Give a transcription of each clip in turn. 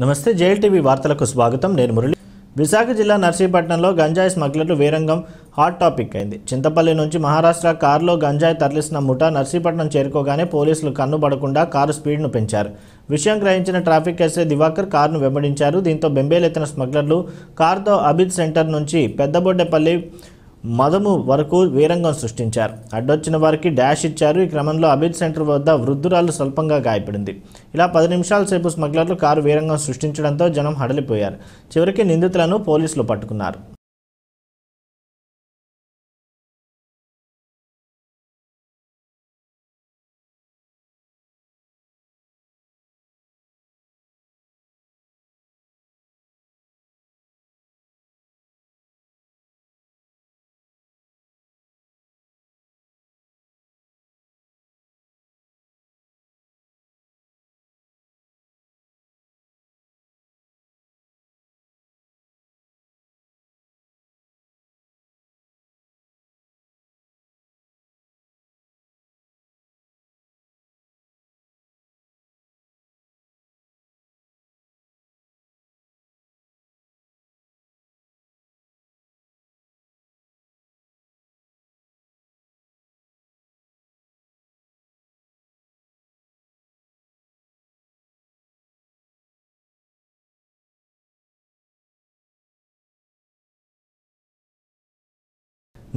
నమస్తే JLTV TV వార్తలకు స్వాగతం. నేను మురళి. విశాఖ జిల్లా నర్సీపట్నంలో గంజాయి స్మగ్లర్లు వీరంగం హాట్ టాపిక్ అయింది. చింతపల్లి నుంచి మహారాష్ట్ర కారులో గంజాయి తరలిస్తున్న ముఠా నర్సీపట్నం చేరుకోగానే పోలీసులు కన్నుబడకుండా కారు స్పీడ్ను పెంచారు. విషయం గ్రహించిన ట్రాఫిక్ ఎస్ఐ దివాకర్ కారును వెంబడించారు. దీంతో బెంబేలెత్తిన స్మగ్లర్లు కారుతో అబిద్ సెంటర్ నుంచి పెద్దబొడ్డెపల్లి మదము వరకు వీరంగం సృష్టించారు. అడ్డొచ్చిన వారికి డాష్ ఇచ్చారు. ఈ క్రమంలో అబిద్ సెంటర్ వద్ద వృద్ధురాలు స్వల్పంగా గాయపడింది. ఇలా పది నిమిషాల సేపు స్మగ్లర్లు కారు వీరంగం సృష్టించడంతో జనం హడలిపోయారు. చివరికి నిందితులను పోలీసులు పట్టుకున్నారు.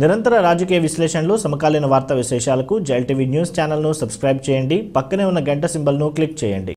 నిరంతర రాజకీయ విశ్లేషణలు సమకాలీన వార్తా విశేషాలకు జైల్ టీవీ న్యూస్ ఛానల్ను సబ్స్క్రైబ్ చేయండి. పక్కనే ఉన్న గంట సింబల్ను క్లిక్ చేయండి.